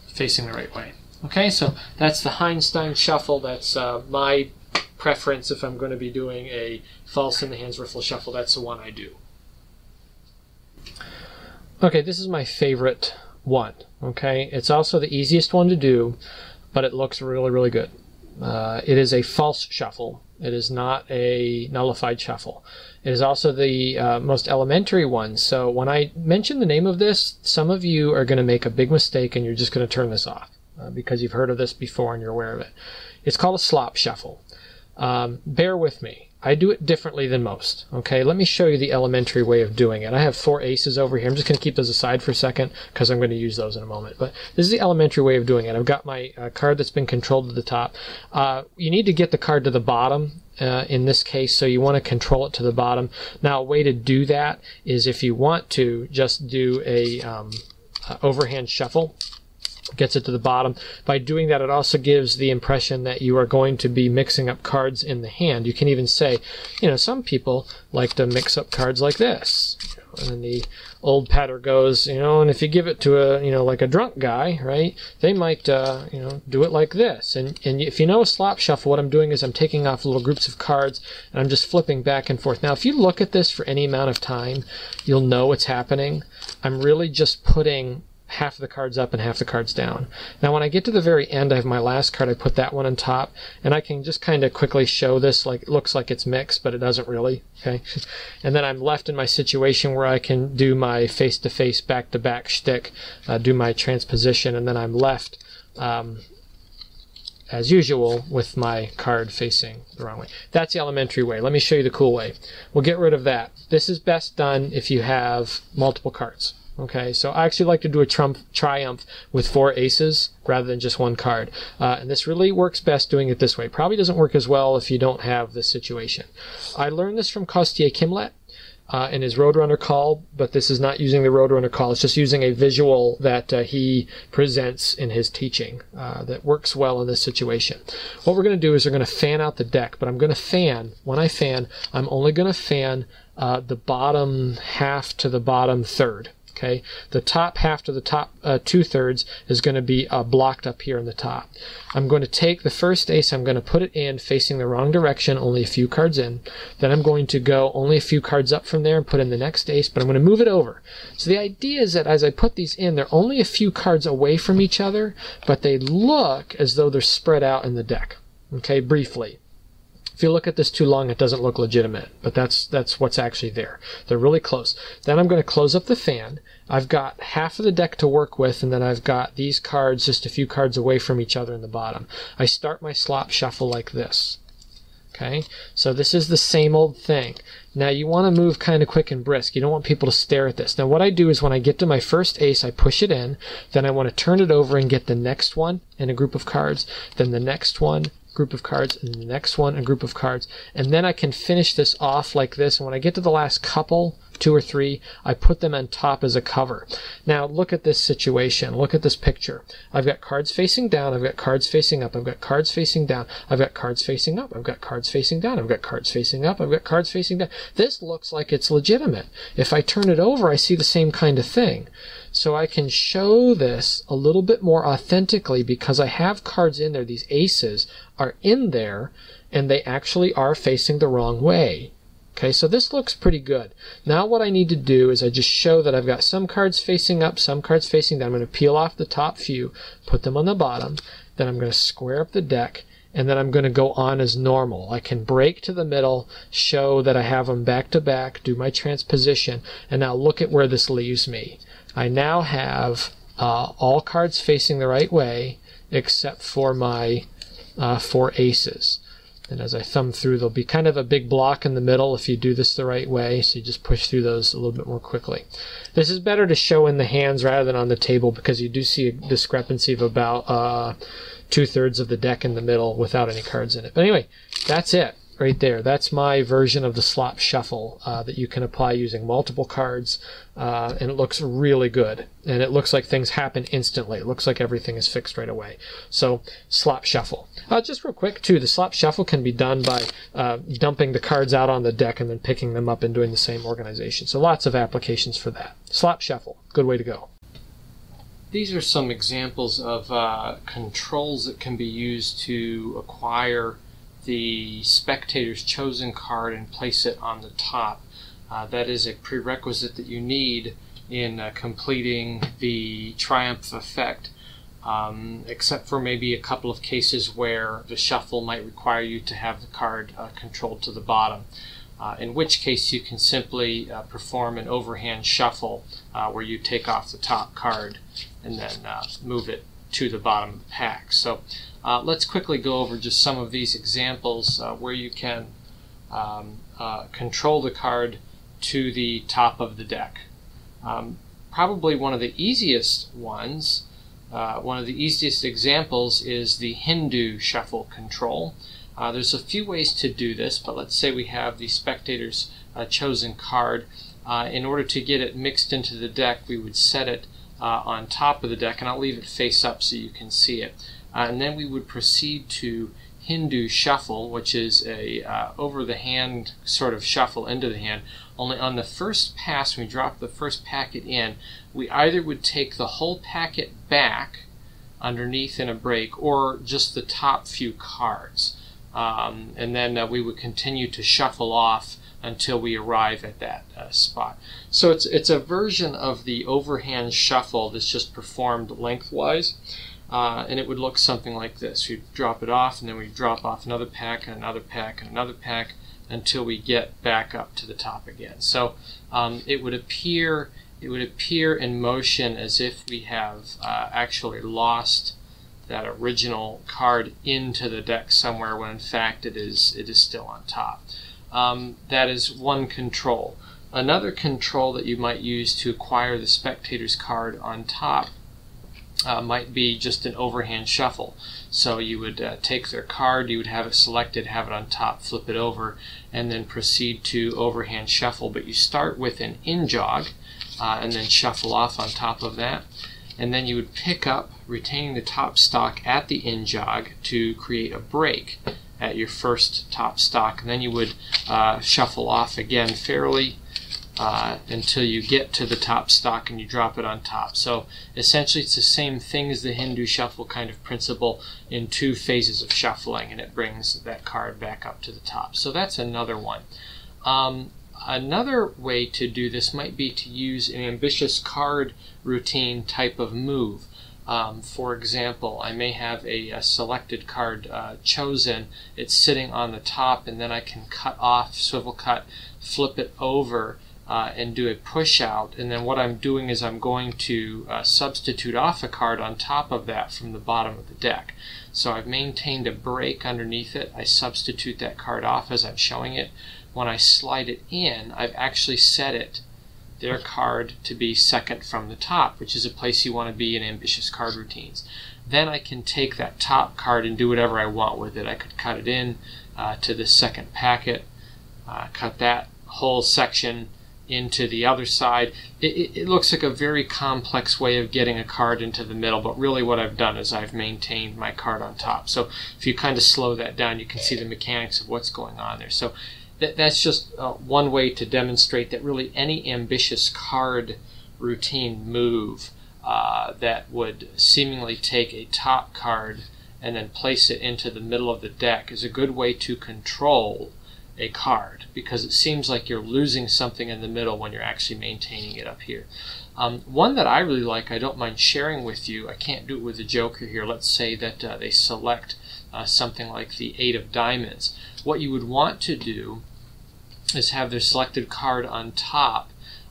facing the right way. Okay, so that's the Heinstein Shuffle. That's uh, my preference if I'm going to be doing a false in the hands riffle shuffle. That's the one I do. Okay, this is my favorite one. Okay, it's also the easiest one to do, but it looks really, really good. Uh, it is a false shuffle. It is not a nullified shuffle. It is also the uh, most elementary one. So when I mention the name of this, some of you are going to make a big mistake and you're just going to turn this off uh, because you've heard of this before and you're aware of it. It's called a slop shuffle. Um, bear with me. I do it differently than most. Okay, let me show you the elementary way of doing it. I have four aces over here. I'm just going to keep those aside for a second because I'm going to use those in a moment. But this is the elementary way of doing it. I've got my uh, card that's been controlled to the top. Uh, you need to get the card to the bottom uh, in this case, so you want to control it to the bottom. Now, a way to do that is if you want to just do a um, overhand shuffle gets it to the bottom. By doing that, it also gives the impression that you are going to be mixing up cards in the hand. You can even say, you know, some people like to mix up cards like this. And then the old patter goes, you know, and if you give it to a, you know, like a drunk guy, right, they might, uh, you know, do it like this. And, and if you know a slop shuffle, what I'm doing is I'm taking off little groups of cards and I'm just flipping back and forth. Now, if you look at this for any amount of time, you'll know what's happening. I'm really just putting half the cards up and half the cards down. Now when I get to the very end, I have my last card, I put that one on top, and I can just kind of quickly show this, like it looks like it's mixed, but it doesn't really, okay? <laughs> and then I'm left in my situation where I can do my face-to-face, back-to-back shtick, uh, do my transposition, and then I'm left, um, as usual, with my card facing the wrong way. That's the elementary way. Let me show you the cool way. We'll get rid of that. This is best done if you have multiple cards. Okay, so I actually like to do a trump triumph with four aces rather than just one card. Uh, and this really works best doing it this way. Probably doesn't work as well if you don't have this situation. I learned this from Kostya Kimlat uh, in his Roadrunner Cull, but this is not using the Roadrunner Cull. It's just using a visual that uh, he presents in his teaching uh, that works well in this situation. What we're going to do is we're going to fan out the deck, but I'm going to fan, when I fan, I'm only going to fan uh, the bottom half to the bottom third. Okay, the top half to the top uh, two thirds is going to be uh, blocked up here in the top. I'm going to take the first ace, I'm going to put it in facing the wrong direction, only a few cards in. Then I'm going to go only a few cards up from there and put in the next ace, but I'm going to move it over. So the idea is that as I put these in, they're only a few cards away from each other, but they look as though they're spread out in the deck. Okay, briefly. If you look at this too long, it doesn't look legitimate, but that's that's what's actually there. They're really close. Then I'm going to close up the fan. I've got half of the deck to work with, and then I've got these cards just a few cards away from each other in the bottom. I start my slop shuffle like this. Okay, so this is the same old thing. Now you want to move kind of quick and brisk. You don't want people to stare at this. Now what I do is when I get to my first ace, I push it in. Then I want to turn it over and get the next one in a group of cards. Then the next one, group of cards, and the next one, a group of cards. And then I can finish this off like this. And when I get to the last couple, two or three, I put them on top as a cover. Now look at this situation. Look at this picture. I've got cards facing down. I've got cards facing up. I've got cards facing down. I've got cards facing up. I've got cards facing down. I've got cards facing up. I've got cards facing down. This looks like it's legitimate. If I turn it over, I see the same kind of thing. So I can show this a little bit more authentically because I have cards in there. These aces are in there and they actually are facing the wrong way. Okay, so this looks pretty good. Now what I need to do is I just show that I've got some cards facing up, some cards facing down. I'm going to peel off the top few, put them on the bottom, then I'm going to square up the deck, and then I'm going to go on as normal. I can break to the middle, show that I have them back to back, do my transposition, and now look at where this leaves me. I now have uh, all cards facing the right way except for my uh, four aces. And as I thumb through, there'll be kind of a big block in the middle if you do this the right way. So you just push through those a little bit more quickly. This is better to show in the hands rather than on the table because you do see a discrepancy of about uh, two thirds of the deck in the middle without any cards in it. But anyway, that's it right there. That's my version of the slop shuffle uh, that you can apply using multiple cards, uh, and it looks really good. And it looks like things happen instantly. It looks like everything is fixed right away. So slop shuffle. Uh, just real quick too, the slop shuffle can be done by uh, dumping the cards out on the deck and then picking them up and doing the same organization. So lots of applications for that. Slop shuffle, good way to go. These are some examples of uh, controls that can be used to acquire the spectator's chosen card and place it on the top. Uh, that is a prerequisite that you need in uh, completing the triumph effect, um, except for maybe a couple of cases where the shuffle might require you to have the card uh, controlled to the bottom. Uh, in which case you can simply uh, perform an overhand shuffle uh, where you take off the top card and then move it to the bottom of the pack. So uh, let's quickly go over just some of these examples uh, where you can um, uh, control the card to the top of the deck. Um, probably one of the easiest ones, uh, one of the easiest examples is the Hindu shuffle control. Uh, there's a few ways to do this, but let's say we have the spectator's uh, chosen card. in order to get it mixed into the deck, we would set it on top of the deck, and I'll leave it face up so you can see it. Uh, and then we would proceed to Hindu shuffle, which is a uh, over the hand sort of shuffle into the hand. Only on the first pass, when we drop the first packet in, we either would take the whole packet back underneath in a break, or just the top few cards, um, and then uh, we would continue to shuffle off until we arrive at that uh, spot. So it's it's a version of the overhand shuffle that's just performed lengthwise. Uh, and it would look something like this. We'd drop it off, and then we'd drop off another pack, and another pack, and another pack until we get back up to the top again. So um, it would appear it would appear in motion as if we have uh, actually lost that original card into the deck somewhere, when in fact it is it is still on top. Um, that is one control. Another control that you might use to acquire the spectator's card on top uh, might be just an overhand shuffle. So you would uh, take their card, you would have it selected, have it on top, flip it over, and then proceed to overhand shuffle. But you start with an in jog uh, and then shuffle off on top of that. And then you would pick up, retaining the top stock at the in jog to create a break at your first top stock. And then you would uh, shuffle off again fairly uh, until you get to the top stock and you drop it on top. So essentially, it's the same thing as the Hindu shuffle kind of principle in two phases of shuffling, and it brings that card back up to the top. So that's another one. Um, another way to do this might be to use an ambitious card routine type of move. Um, for example, I may have a, a selected card uh, chosen, it's sitting on the top, and then I can cut off, swivel cut, flip it over, uh, and do a push out. And then what I'm doing is I'm going to uh, substitute off a card on top of that from the bottom of the deck. So I've maintained a break underneath it. I substitute that card off as I'm showing it. When I slide it in, I've actually set it, their card, to be second from the top, which is a place you want to be in ambitious card routines. Then I can take that top card and do whatever I want with it. I could cut it in uh, to the second packet, uh, cut that whole section into the other side. It, it, looks like a very complex way of getting a card into the middle, but really what I've done is I've maintained my card on top. So if you kind of slow that down, you can see the mechanics of what's going on there. So that, that's just uh, one way to demonstrate that really any ambitious card routine move uh, that would seemingly take a top card and then place it into the middle of the deck is a good way to control a card because it seems like you're losing something in the middle when you're actually maintaining it up here. Um, one that I really like, I don't mind sharing with you. I can't do it with the Joker here. Let's say that uh, they select uh, something like the Eight of Diamonds. What you would want to do is have their selected card on top,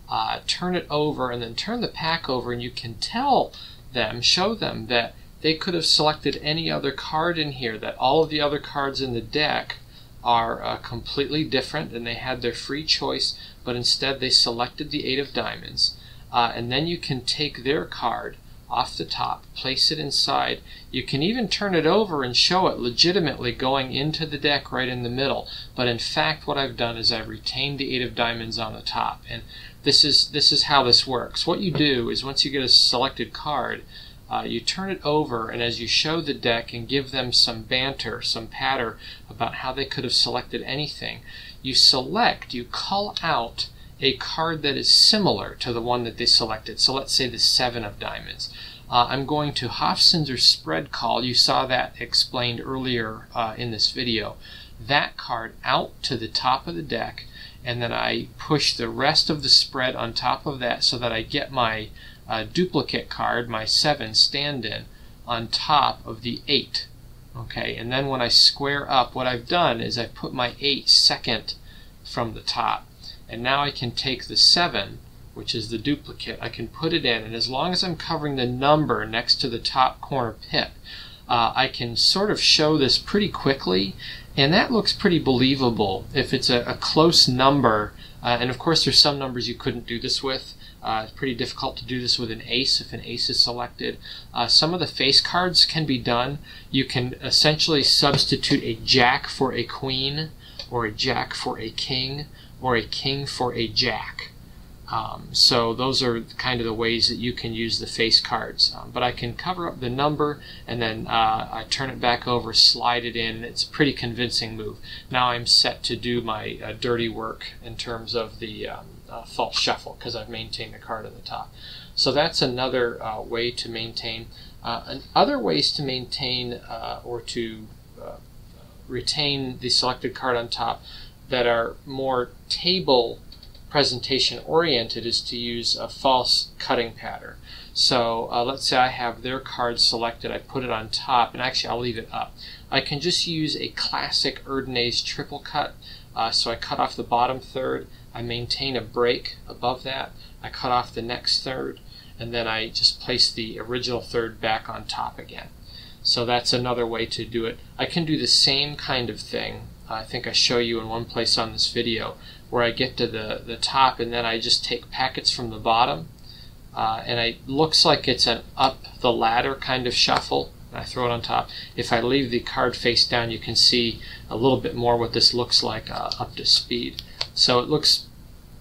uh, turn it over, and then turn the pack over, and you can tell them, show them that they could have selected any other card in here, that all of the other cards in the deck are uh, completely different and they had their free choice, but instead they selected the Eight of Diamonds. Uh, and then you can take their card off the top, place it inside. You can even turn it over and show it legitimately going into the deck right in the middle. But in fact, what I've done is I've retained the Eight of Diamonds on the top. And this is, this is how this works. What you do is once you get a selected card, uh, you turn it over, and as you show the deck and give them some banter, some patter about how they could have selected anything, you select, you call out a card that is similar to the one that they selected. So let's say the Seven of Diamonds. Uh, I'm going to Hofzinser's spread cull. You saw that explained earlier uh, in this video. That card out to the top of the deck, and then I push the rest of the spread on top of that so that I get my uh, duplicate card, my 7 stand-in, on top of the 8. Okay, and then when I square up, what I've done is I put my 8 second from the top. And now I can take the 7, which is the duplicate, I can put it in, and as long as I'm covering the number next to the top corner pip, uh, I can sort of show this pretty quickly, and that looks pretty believable if it's a, a close number. Uh, and of course, there's some numbers you couldn't do this with. Uh, it's pretty difficult to do this with an ace if an ace is selected. Uh, some of the face cards can be done. You can essentially substitute a jack for a queen, or a jack for a king, or a king for a jack. Um, so those are kind of the ways that you can use the face cards. Um, but I can cover up the number and then uh, I turn it back over, slide it in. It's a pretty convincing move. Now I'm set to do my uh, dirty work in terms of the um, uh, false shuffle because I've maintained the card on the top. So that's another uh, way to maintain. Uh, other ways to maintain uh, or to uh, retain the selected card on top that are more table presentation oriented is to use a false cutting pattern. So uh, let's say I have their card selected, I put it on top, and actually I'll leave it up. I can just use a classic Erdnase triple cut. Uh, so I cut off the bottom third, I maintain a break above that. I cut off the next third, and then I just place the original third back on top again. So that's another way to do it. I can do the same kind of thing. I think I show you in one place on this video where I get to the, the top and then I just take packets from the bottom. Uh, and it looks like it's an up the ladder kind of shuffle. I throw it on top. If I leave the card face down, you can see a little bit more what this looks like uh, up to speed. So it looks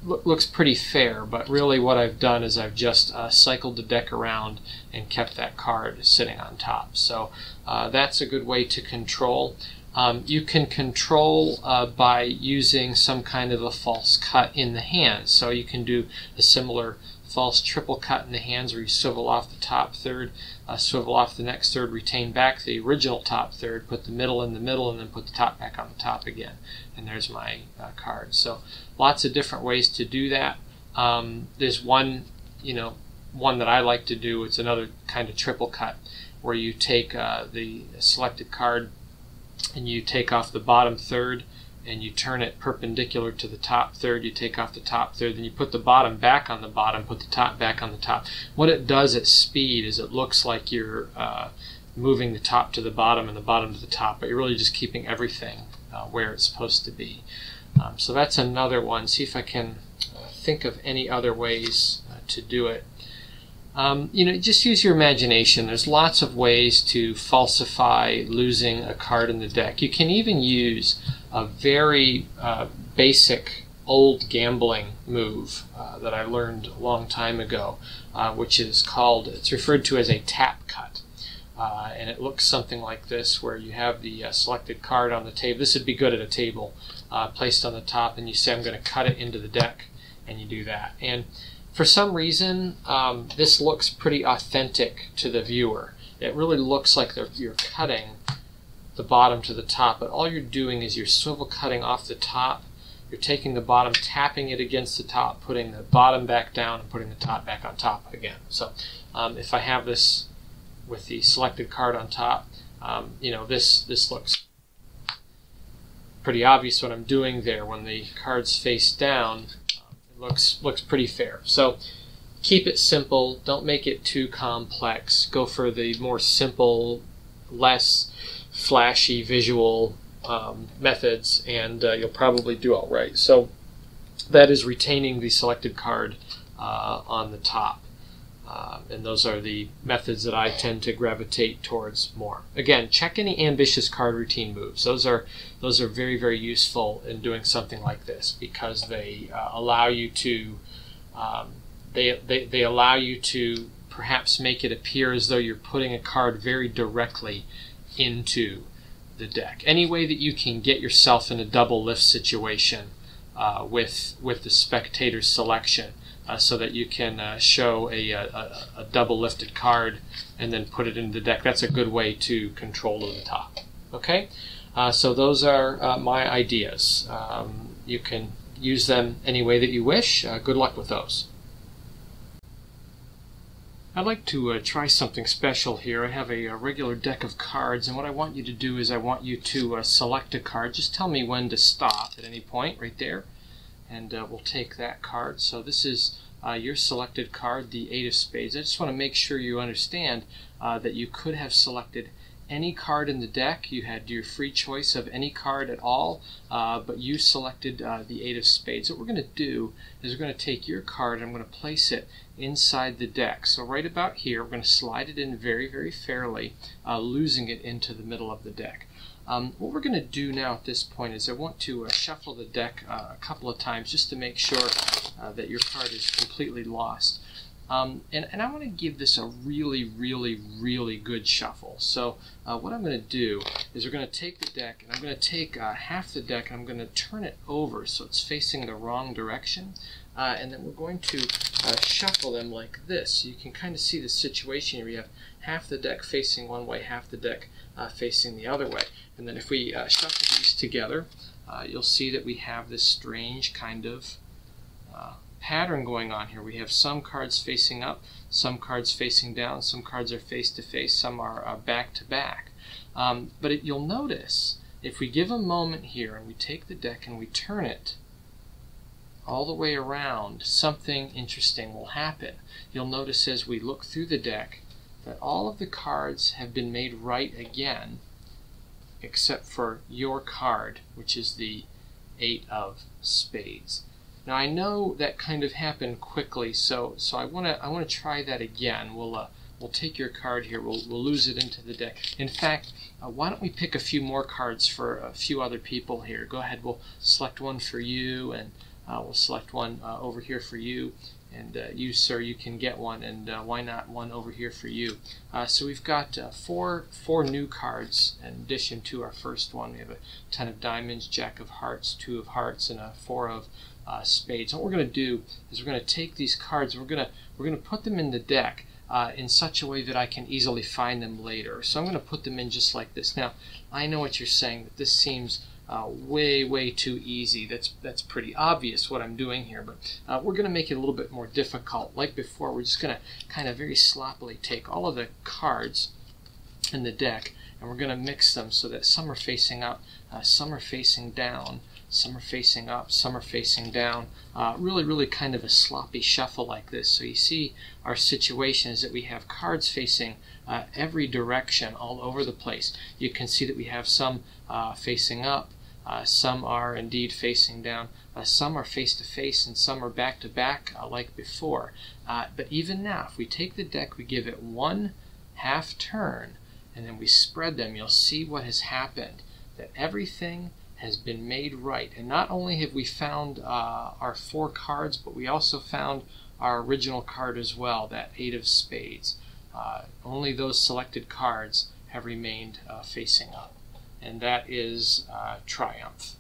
looks pretty fair, but really what I've done is I've just uh, cycled the deck around and kept that card sitting on top. So uh, that's a good way to control. Um, you can control uh, by using some kind of a false cut in the hand. So you can do a similar false triple cut in the hands where you swivel off the top third, uh, swivel off the next third, retain back the original top third, put the middle in the middle, and then put the top back on the top again. And there's my uh, card. So lots of different ways to do that. Um, there's one, you know, one that I like to do. It's another kind of triple cut where you take uh, the selected card and you take off the bottom third and you turn it perpendicular to the top third, you take off the top third, then you put the bottom back on the bottom, put the top back on the top. What it does at speed is it looks like you're uh, moving the top to the bottom and the bottom to the top, but you're really just keeping everything uh, where it's supposed to be. Um, so that's another one. See if I can think of any other ways uh, to do it. Um, you know, just use your imagination. There's lots of ways to falsify losing a card in the deck. You can even use a very uh, basic old gambling move uh, that I learned a long time ago, uh, which is called, it's referred to as a tap cut. Uh, and it looks something like this, where you have the uh, selected card on the table. This would be good at a table, uh, placed on the top, and you say, I'm going to cut it into the deck, and you do that. And for some reason, um, this looks pretty authentic to the viewer. It really looks like you're cutting the bottom to the top, but all you're doing is you're swivel cutting off the top. You're taking the bottom, tapping it against the top, putting the bottom back down, and putting the top back on top again. So um, if I have this with the selected card on top, um, you know, this, this looks pretty obvious what I'm doing there. When the card's face down, um, it looks, looks pretty fair. So keep it simple. Don't make it too complex. Go for the more simple, less flashy visual um, methods, and uh, you'll probably do all right. So that is retaining the selected card uh, on the top. Uh, and those are the methods that I tend to gravitate towards more. Again, check any ambitious card routine moves. Those are those are very very useful in doing something like this because they uh, allow you to um, they, they they allow you to perhaps make it appear as though you're putting a card very directly into the deck. Any way that you can get yourself in a double lift situation uh, with with the spectator selection, uh, so that you can uh, show a, a, a, double lifted card and then put it into the deck. That's a good way to control the top. Okay, uh, so those are uh, my ideas. Um, you can use them any way that you wish. Uh, good luck with those. I'd like to uh, try something special here. I have a, a, regular deck of cards, and what I want you to do is I want you to uh, select a card. Just tell me when to stop at any point, right there, and uh, we'll take that card. So this is uh, your selected card, the Eight of Spades. I just want to make sure you understand uh, that you could have selected any card in the deck. You had your free choice of any card at all, uh, but you selected uh, the Eight of Spades. What we're going to do is we're going to take your card and I'm going to place it inside the deck. So right about here, we're going to slide it in very, very fairly, uh, losing it into the middle of the deck. Um, what we're going to do now at this point is I want to uh, shuffle the deck uh, a couple of times just to make sure uh, that your card is completely lost. Um, and, and, I want to give this a really, really, really good shuffle. So uh, what I'm going to do is we're going to take the deck, and I'm going to take uh, half the deck, and I'm going to turn it over so it's facing the wrong direction. Uh, and then we're going to uh, shuffle them like this. So You can kind of see the situation here. We have half the deck facing one way, half the deck uh, facing the other way. And then if we uh, shuffle these together, you'll see that we have this strange kind of pattern going on here. We have some cards facing up, some cards facing down, some cards are face to face, some are uh, back to back. Um, but it, you'll notice if we give a moment here and we take the deck and we turn it all the way around, something interesting will happen. You'll notice as we look through the deck that all of the cards have been made right again except for your card, which is the eight of spades. Now I know that kind of happened quickly, so so I want to I want to try that again. We'll uh, we'll take your card here. We'll we'll lose it into the deck. In fact, uh, why don't we pick a few more cards for a few other people here? Go ahead. We'll select one for you, and uh, we'll select one uh, over here for you. And uh, you, sir, you can get one, and uh, why not one over here for you? so we've got four four new cards in addition to our first one. We have a ten of diamonds, jack of hearts, two of hearts, and a four of uh, spades. What we're going to do is we're going to take these cards, we're going to we're going to put them in the deck uh, in such a way that I can easily find them later. So I'm going to put them in just like this. Now I know what you're saying that this seems uh, way way too easy. That's that's pretty obvious what I'm doing here, but uh, we're going to make it a little bit more difficult. Like before, we're just going to kind of very sloppily take all of the cards in the deck and we're going to mix them so that some are facing up, uh, some are facing down, some are facing up, some are facing down. Uh, really, really kind of a sloppy shuffle like this. So you see our situation is that we have cards facing uh, every direction all over the place. You can see that we have some uh, facing up, uh, some are indeed facing down, uh, some are face to face, and some are back to back uh, like before. but even now, if we take the deck, we give it one half turn, and then we spread them, you'll see what has happened. That everything has been made right. And not only have we found uh, our four cards, but we also found our original card as well, that Eight of Spades. Uh, only those selected cards have remained uh, facing up. And that is uh, Triumph.